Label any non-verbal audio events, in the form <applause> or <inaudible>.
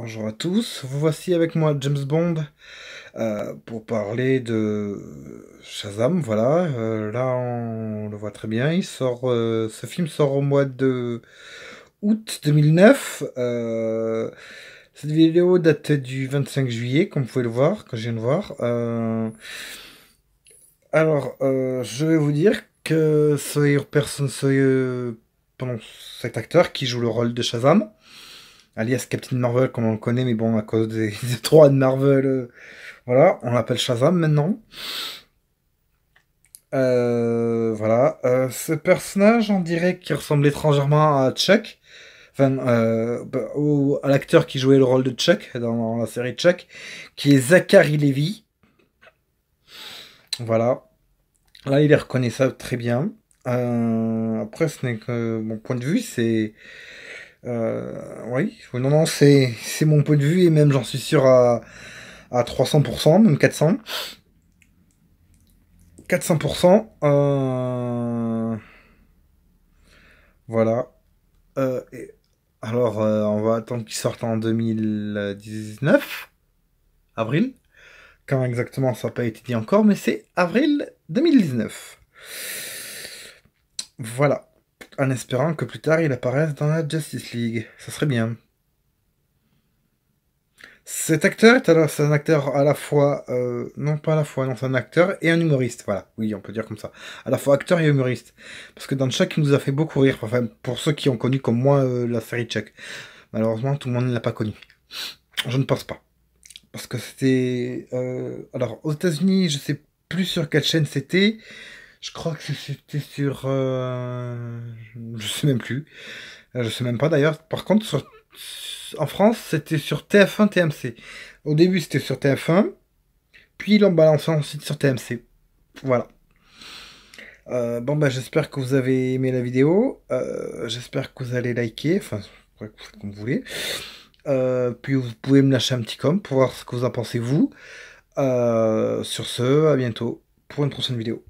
Bonjour à tous, vous voici avec moi James Bond euh, pour parler de Shazam, voilà, euh, là on le voit très bien, il sort, euh, ce film sort au mois de août 2009, cette vidéo date du 25 juillet, comme vous pouvez le voir, quand je viens de voir. alors, je vais vous dire que ce personne, ce, cet acteur qui joue le rôle de Shazam, alias Captain Marvel comme on le connaît, mais bon, à cause des, <laughs> trois de Marvel, euh, voilà, on l'appelle Shazam maintenant. Euh, voilà, euh, ce personnage, on dirait qu'il ressemble étrangèrement à Chuck, enfin, bah, à l'acteur qui jouait le rôle de Chuck dans, la série Chuck, qui est Zachary Levy. Voilà, là il est reconnaissable très bien. après, ce n'est que mon point de vue, c'est oui, non, non, c'est mon point de vue et même j'en suis sûr à, à 300%, même 400. 400%. Euh, voilà. Euh, alors, on va attendre qu'il sorte en 2019. Avril. Quand exactement, ça n'a pas été dit encore, mais c'est avril 2019. Voilà en espérant que plus tard il apparaisse dans la Justice League. Ça serait bien. Cet acteur est alors un acteur à la fois euh, non pas à la fois non c'est un acteur et un humoriste voilà. Oui on peut dire comme ça. À la fois acteur et humoriste. Parce que dans Chuck il nous a fait beaucoup rire enfin pour ceux qui ont connu comme moi euh, la série Chuck. Malheureusement tout le monde ne l'a pas connu. Je ne pense pas. Parce que c'était euh, alors aux États-Unis je sais plus sur quelle chaîne c'était je crois que c'était sur. Euh, je sais même plus. Euh, je sais même pas d'ailleurs. Par contre, en France, c'était sur TF1 TMC. Au début, c'était sur TF1. Puis ils l'ont balancé ensuite sur TMC. Voilà. Euh, bon, bah, j'espère que vous avez aimé la vidéo. j'espère que vous allez liker. Enfin, comme vous voulez. puis vous pouvez me lâcher un petit com pour voir ce que vous en pensez vous. sur ce, à bientôt pour une prochaine vidéo.